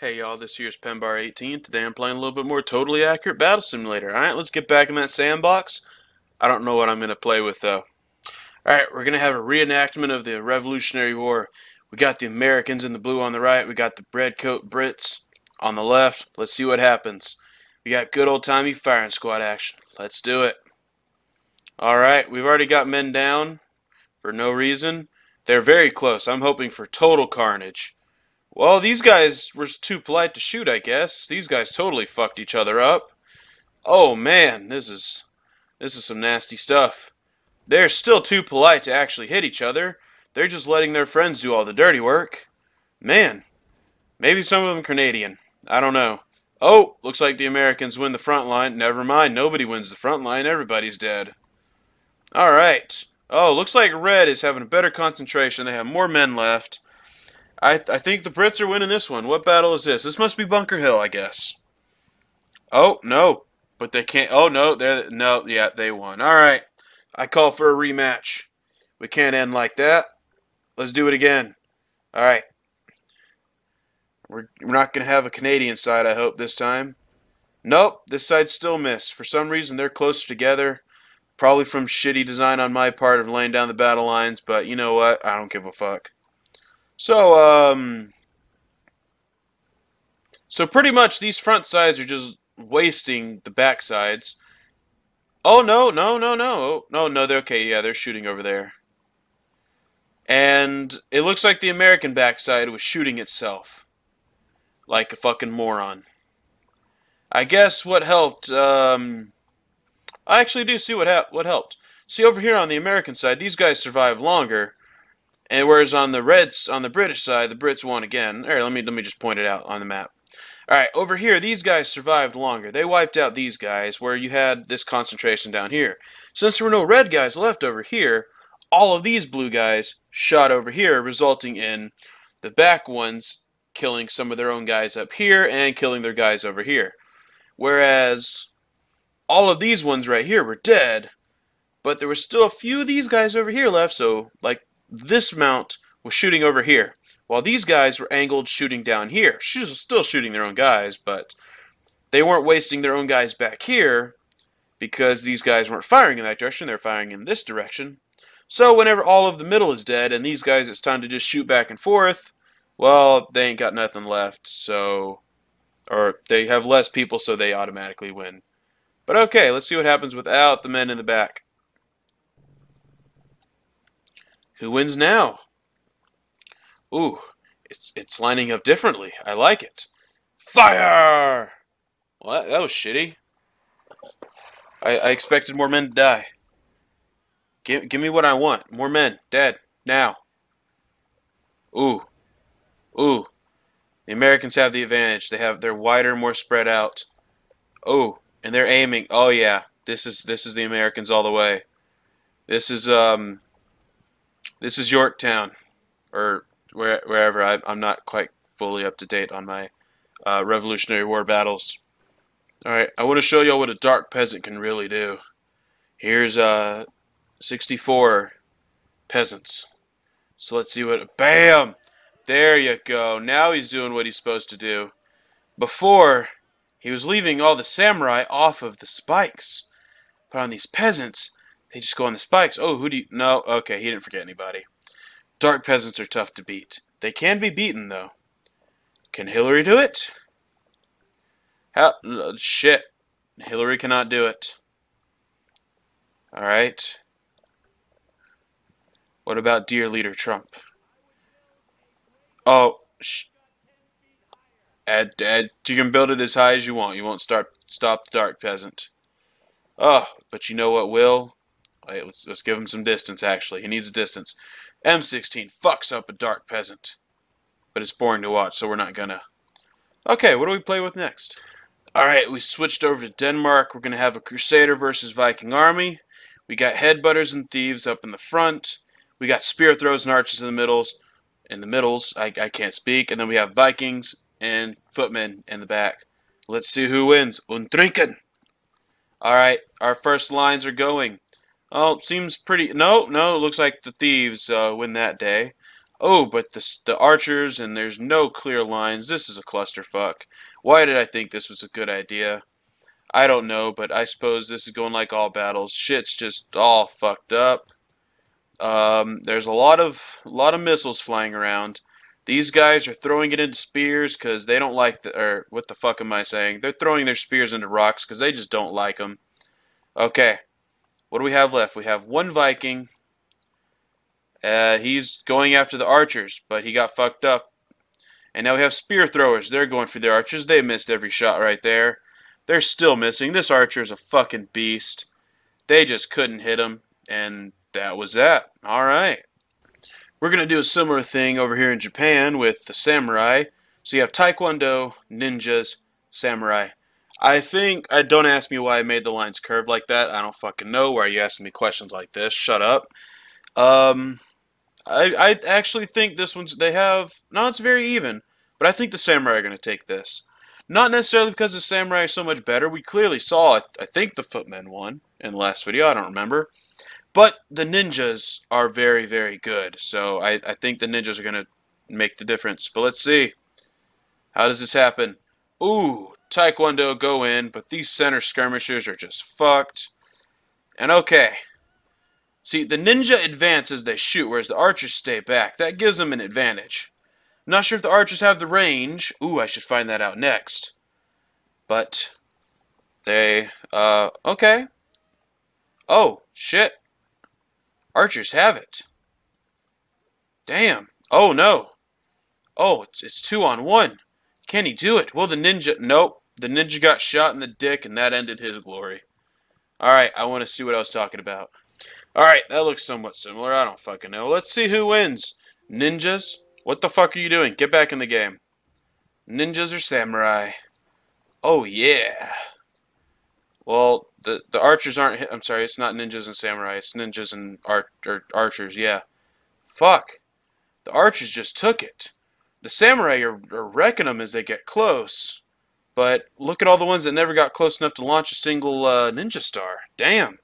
Hey y'all, this here's PenBar18. Today I'm playing a little bit more Totally Accurate Battle Simulator. Alright, let's get back in that sandbox. I don't know what I'm going to play with though. Alright, we're going to have a reenactment of the Revolutionary War. We got the Americans in the blue on the right, we got the Redcoat Brits on the left. Let's see what happens. We got good old timey firing squad action. Let's do it. Alright, we've already got men down for no reason. They're very close. I'm hoping for total carnage. Well, these guys were too polite to shoot, I guess. These guys totally fucked each other up. Oh man, this is this is some nasty stuff. They're still too polite to actually hit each other. They're just letting their friends do all the dirty work. Man, maybe some of them Canadian. I don't know. Oh, looks like the Americans win the front line. Never mind, nobody wins the front line. Everybody's dead. All right. Oh, looks like Red is having a better concentration. They have more men left. I, th I think the Brits are winning this one. What battle is this? This must be Bunker Hill, I guess. Oh, no. But they can't. Oh, no. They're, no, yeah, they won. All right. I call for a rematch. We can't end like that. Let's do it again. All right. We're, we're not going to have a Canadian side, I hope, this time. Nope, this side still missed. For some reason, they're closer together. Probably from shitty design on my part of laying down the battle lines, but you know what? I don't give a fuck. So, um, so pretty much these front sides are just wasting the back sides. Oh, no, no, no, no. No, no, they're okay. Yeah, they're shooting over there. And it looks like the American backside was shooting itself. Like a fucking moron. I guess what helped, um, I actually do see what, what helped. See, over here on the American side, these guys survive longer and whereas on the Reds, on the British side, the Brits won again. All right, let me let me just point it out on the map. All right, over here, these guys survived longer. They wiped out these guys, where you had this concentration down here. Since there were no red guys left over here, all of these blue guys shot over here, resulting in the back ones killing some of their own guys up here and killing their guys over here. Whereas all of these ones right here were dead, but there were still a few of these guys over here left, so like this mount was shooting over here, while these guys were angled shooting down here. Still shooting their own guys, but they weren't wasting their own guys back here because these guys weren't firing in that direction, they're firing in this direction. So whenever all of the middle is dead and these guys it's time to just shoot back and forth, well, they ain't got nothing left, so or they have less people so they automatically win. But okay, let's see what happens without the men in the back. Who wins now? Ooh, it's it's lining up differently. I like it. Fire! Well, that, that was shitty. I, I expected more men to die. Give, give me what I want. More men. Dead. Now. Ooh. Ooh. The Americans have the advantage. They have they're wider, more spread out. Oh, and they're aiming. Oh yeah. This is this is the Americans all the way. This is um this is Yorktown, or where, wherever. I, am not quite fully up to date on my uh, Revolutionary War battles. Alright, I want to show y'all what a dark peasant can really do. Here's uh, 64 peasants. So let's see what... BAM! There you go. Now he's doing what he's supposed to do. Before, he was leaving all the samurai off of the spikes. But on these peasants, they just go on the spikes. Oh, who do you... No, okay, he didn't forget anybody. Dark peasants are tough to beat. They can be beaten, though. Can Hillary do it? How... Uh, shit. Hillary cannot do it. Alright. What about dear leader Trump? Oh, sh Ed, Ed, you can build it as high as you want. You won't start stop the dark peasant. Oh, but you know what will? Let's, let's give him some distance, actually. He needs a distance. M16 fucks up a dark peasant. But it's boring to watch, so we're not gonna. Okay, what do we play with next? Alright, we switched over to Denmark. We're gonna have a Crusader versus Viking army. We got headbutters and thieves up in the front. We got spear throws and archers in the middles. In the middles, I, I can't speak. And then we have Vikings and footmen in the back. Let's see who wins. Untrinken. Alright, our first lines are going. Oh, seems pretty... No, no, it looks like the Thieves uh, win that day. Oh, but the, the archers, and there's no clear lines. This is a clusterfuck. Why did I think this was a good idea? I don't know, but I suppose this is going like all battles. Shit's just all fucked up. Um, there's a lot of a lot of missiles flying around. These guys are throwing it into spears because they don't like the, or what the fuck am I saying? They're throwing their spears into rocks because they just don't like them. Okay, what do we have left? We have one Viking. Uh, he's going after the archers, but he got fucked up. And now we have spear throwers. They're going for the archers. They missed every shot right there. They're still missing. This archer is a fucking beast. They just couldn't hit him. And that was that. Alright. We're going to do a similar thing over here in Japan with the samurai. So you have taekwondo, ninjas, samurai. I think, I don't ask me why I made the lines curved like that. I don't fucking know. Why are you asking me questions like this? Shut up. Um, I, I actually think this one's, they have, no, it's very even. But I think the samurai are going to take this. Not necessarily because the samurai is so much better. We clearly saw, I think the footmen won in the last video. I don't remember. But the ninjas are very, very good. So I, I think the ninjas are going to make the difference. But let's see. How does this happen? Ooh, Taekwondo go in, but these center skirmishers are just fucked. And okay. See, the ninja advance as they shoot, whereas the archers stay back. That gives them an advantage. I'm not sure if the archers have the range. Ooh, I should find that out next. But, they, uh, okay. Oh, shit. Archers have it. Damn. Oh, no. Oh, it's, it's two on one. Can he do it? Well, the ninja... Nope. The ninja got shot in the dick, and that ended his glory. Alright, I want to see what I was talking about. Alright, that looks somewhat similar. I don't fucking know. Let's see who wins. Ninjas? What the fuck are you doing? Get back in the game. Ninjas or samurai? Oh, yeah. Well, the the archers aren't. I'm sorry, it's not ninjas and samurai. It's ninjas and ar or archers. Yeah. Fuck. The archers just took it. The samurai are, are wrecking them as they get close. But look at all the ones that never got close enough to launch a single uh, ninja star. Damn.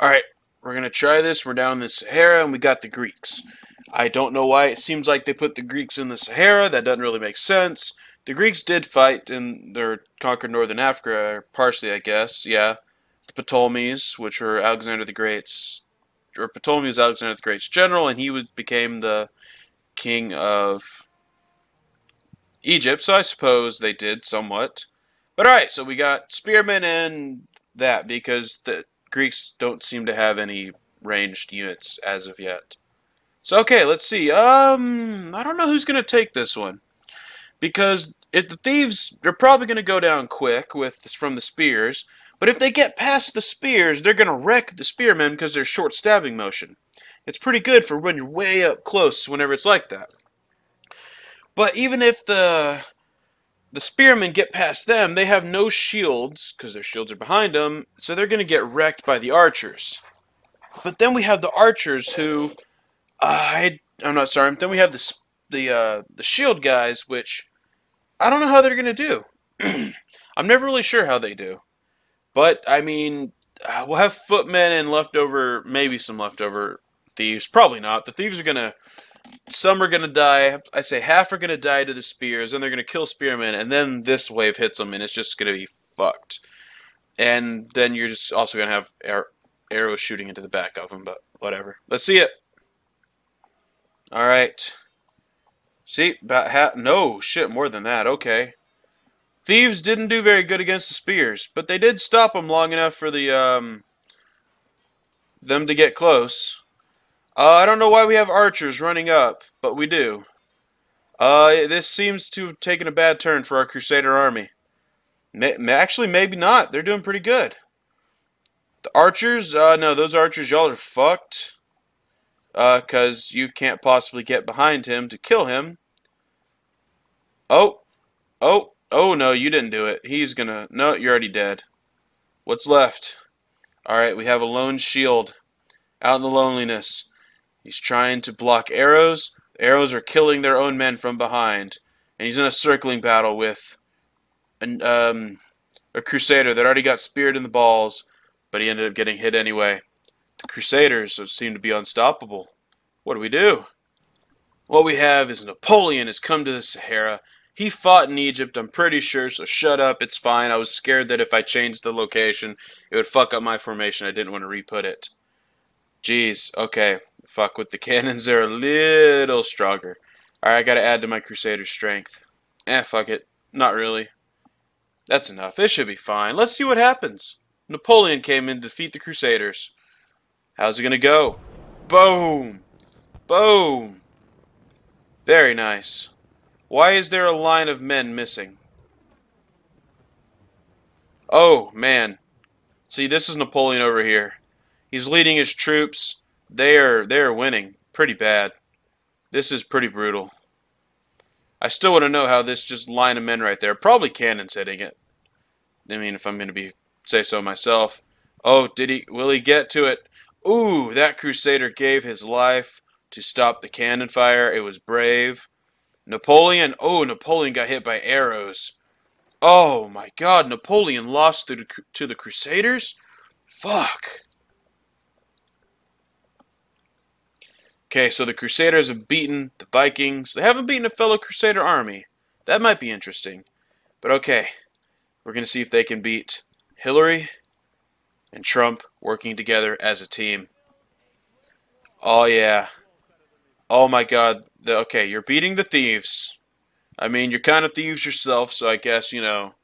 Alright, we're going to try this. We're down in the Sahara and we got the Greeks. I don't know why it seems like they put the Greeks in the Sahara. That doesn't really make sense. The Greeks did fight in their conquered northern Africa, partially, I guess. Yeah, the Ptolemies, which were Alexander the Great's, or Ptolemy was Alexander the Great's general, and he became the king of Egypt. So I suppose they did somewhat. But alright, so we got spearmen and that because the Greeks don't seem to have any ranged units as of yet. So okay, let's see. Um, I don't know who's gonna take this one because if the thieves, they're probably gonna go down quick with from the spears. But if they get past the spears, they're gonna wreck the spearmen because they're short stabbing motion. It's pretty good for when you're way up close whenever it's like that. But even if the the spearmen get past them, they have no shields because their shields are behind them, so they're going to get wrecked by the archers. But then we have the archers who uh, I I'm not sorry. Then we have the the uh, the shield guys, which I don't know how they're gonna do. I'm never really sure how they do, but I mean, uh, we'll have footmen and leftover, maybe some leftover thieves. Probably not. The thieves are gonna. Some are gonna die. I say half are gonna die to the spears, and they're gonna kill spearmen, and then this wave hits them, and it's just gonna be fucked. And then you're just also gonna have arrows shooting into the back of them, but whatever. Let's see it. All right. See, about half. No, shit, more than that. Okay. Thieves didn't do very good against the spears, but they did stop them long enough for the um them to get close. Uh, I don't know why we have archers running up, but we do. Uh, this seems to have taken a bad turn for our Crusader army. May actually, maybe not. They're doing pretty good. The archers, uh, no, those archers, y'all are fucked because uh, you can't possibly get behind him to kill him. Oh, oh, oh no, you didn't do it. He's gonna, no, you're already dead. What's left? Alright, we have a lone shield out in the loneliness. He's trying to block arrows. arrows are killing their own men from behind. And he's in a circling battle with an, um, a crusader that already got speared in the balls, but he ended up getting hit anyway. The Crusaders seem to be unstoppable. What do we do? What we have is Napoleon has come to the Sahara. He fought in Egypt, I'm pretty sure, so shut up, it's fine. I was scared that if I changed the location, it would fuck up my formation. I didn't want to re-put it. Jeez, okay. Fuck with the cannons, they're a little stronger. Alright, I gotta add to my Crusader strength. Eh, fuck it. Not really. That's enough. It should be fine. Let's see what happens. Napoleon came in to defeat the Crusaders. How's it gonna go? Boom! Boom! Very nice. Why is there a line of men missing? Oh, man. See, this is Napoleon over here. He's leading his troops. They are they are winning pretty bad. This is pretty brutal. I still want to know how this just line of men right there, probably cannons hitting it. I mean, if I'm going to be say so myself. Oh, did he? Will he get to it? Ooh, that crusader gave his life to stop the cannon fire. It was brave. Napoleon. Oh, Napoleon got hit by arrows. Oh my God, Napoleon lost to the, to the Crusaders. Fuck. Okay, so the Crusaders have beaten the Vikings. They haven't beaten a fellow Crusader army. That might be interesting. But okay, we're going to see if they can beat Hillary and Trump working together as a team. Oh, yeah. Oh, my God. The, okay, you're beating the thieves. I mean, you're kind of thieves yourself, so I guess, you know,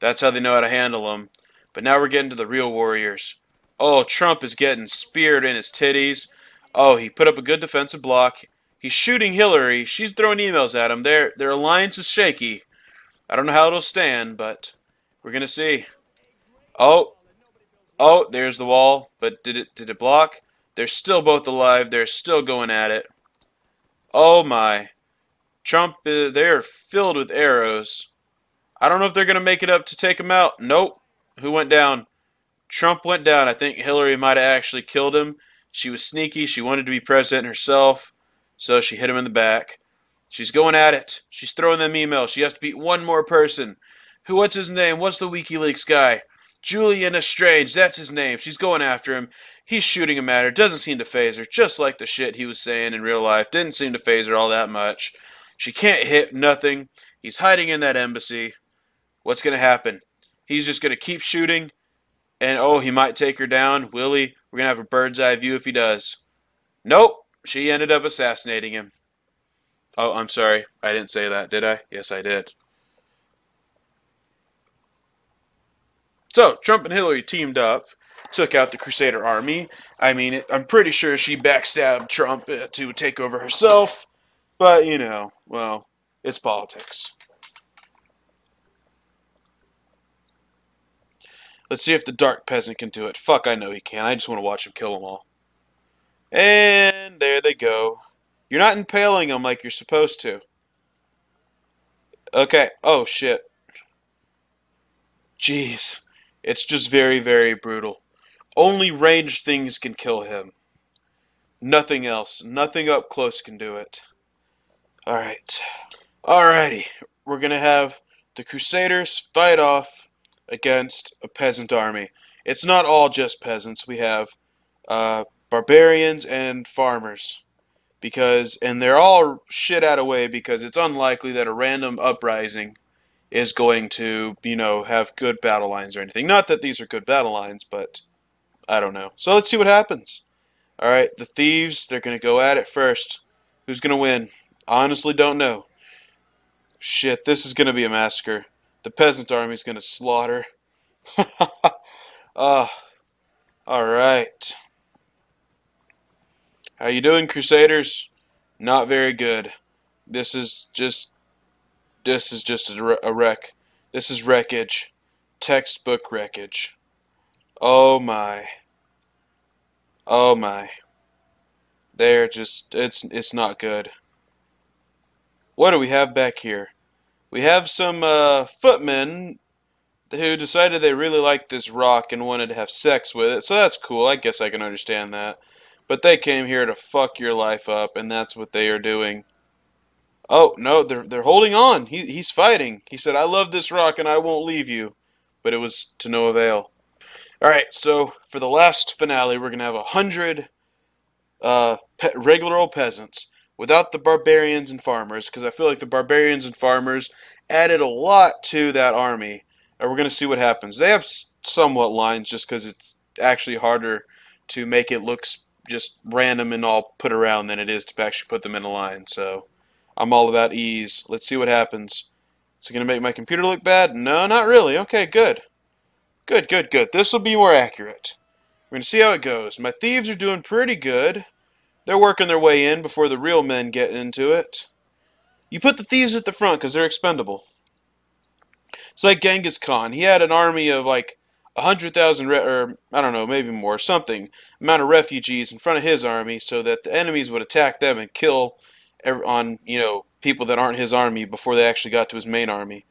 that's how they know how to handle them. But now we're getting to the real warriors. Oh, Trump is getting speared in his titties. Oh, he put up a good defensive block. He's shooting Hillary. She's throwing emails at him. Their their alliance is shaky. I don't know how it'll stand, but we're gonna see. Oh, oh, there's the wall. But did it did it block? They're still both alive. They're still going at it. Oh my, Trump. Uh, they are filled with arrows. I don't know if they're gonna make it up to take him out. Nope. Who went down? Trump went down. I think Hillary might have actually killed him. She was sneaky. She wanted to be president herself, so she hit him in the back. She's going at it. She's throwing them emails. She has to beat one more person. Who? What's his name? What's the WikiLeaks guy? Julian Assange. That's his name. She's going after him. He's shooting him at her. Doesn't seem to phase her. Just like the shit he was saying in real life. Didn't seem to phase her all that much. She can't hit nothing. He's hiding in that embassy. What's going to happen? He's just going to keep shooting. And, oh, he might take her down. Will he? We're going to have a bird's eye view if he does. Nope. She ended up assassinating him. Oh, I'm sorry. I didn't say that, did I? Yes, I did. So, Trump and Hillary teamed up, took out the Crusader army. I mean, I'm pretty sure she backstabbed Trump uh, to take over herself. But, you know, well, it's politics. Let's see if the Dark Peasant can do it. Fuck, I know he can. I just want to watch him kill them all. And there they go. You're not impaling them like you're supposed to. Okay. Oh, shit. Jeez. It's just very, very brutal. Only ranged things can kill him. Nothing else. Nothing up close can do it. Alright. Alrighty. We're going to have the Crusaders fight off against a peasant army. It's not all just peasants. We have uh, barbarians and farmers. Because, and they're all shit out of way because it's unlikely that a random uprising is going to, you know, have good battle lines or anything. Not that these are good battle lines, but I don't know. So let's see what happens. Alright, the thieves, they're going to go at it first. Who's going to win? Honestly, don't know. Shit, this is going to be a massacre. The peasant army is going to slaughter. Uh, all right. How you doing, Crusaders? Not very good. This is just, this is just a, a wreck. This is wreckage. Textbook wreckage. Oh my. Oh my. They're just, it's, it's not good. What do we have back here? We have some uh, footmen who decided they really liked this rock and wanted to have sex with it. So that's cool. I guess I can understand that. But they came here to fuck your life up, and that's what they are doing. Oh, no, they're, they're holding on. He, he's fighting. He said, I love this rock and I won't leave you. But it was to no avail. Alright, so for the last finale, we're to have a hundred uh, regular old peasants without the barbarians and farmers, because I feel like the barbarians and farmers added a lot to that army. And we're going to see what happens. They have somewhat lines just because it's actually harder to make it look just random and all put around than it is to actually put them in a line. So I'm all about ease. Let's see what happens. Is it going to make my computer look bad? No, not really. Okay, good. Good, good, good. This will be more accurate. We're going to see how it goes. My thieves are doing pretty good. They're working their way in before the real men get into it. You put the thieves at the front because they're expendable. It's like Genghis Khan. He had an army of like a hundred thousand, or I don't know, maybe more, something amount of refugees in front of his army, so that the enemies would attack them and kill on you know people that aren't his army before they actually got to his main army.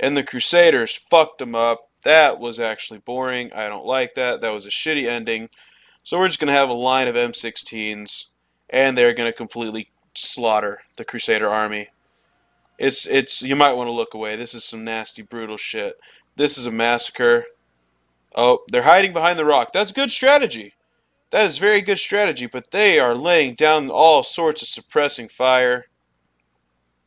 And the Crusaders fucked him up. That was actually boring. I don't like that. That was a shitty ending. So we're just gonna have a line of M16s, and they're gonna completely slaughter the Crusader army. It's it's you might want to look away. This is some nasty, brutal shit. This is a massacre. Oh, they're hiding behind the rock. That's good strategy. That is very good strategy, but they are laying down all sorts of suppressing fire.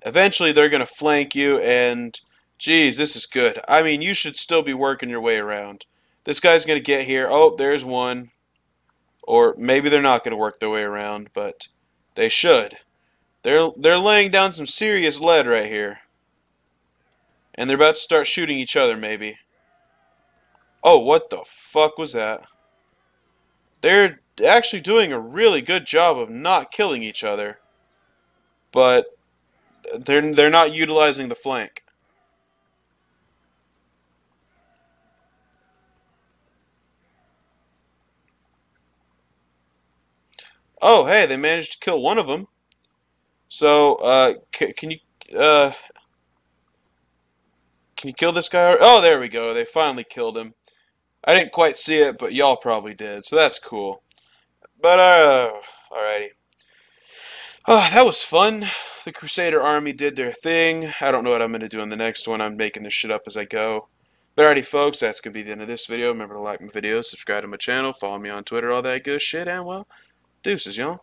Eventually, they're going to flank you, and geez, this is good. I mean, you should still be working your way around. This guy's going to get here. Oh, there's one. Or maybe they're not going to work their way around, but they should. They're they're laying down some serious lead right here. And they're about to start shooting each other, maybe. Oh, what the fuck was that? They're actually doing a really good job of not killing each other. But they're they're not utilizing the flank. Oh, hey, they managed to kill one of them. So, uh, can you, uh, can you kill this guy? Oh, there we go. They finally killed him. I didn't quite see it, but y'all probably did, so that's cool. But, uh, alrighty. Oh, that was fun. The Crusader army did their thing. I don't know what I'm going to do in the next one. I'm making this shit up as I go. But alrighty, folks, that's going to be the end of this video. Remember to like my videos, subscribe to my channel, follow me on Twitter, all that good shit, and, well, deuces, y'all.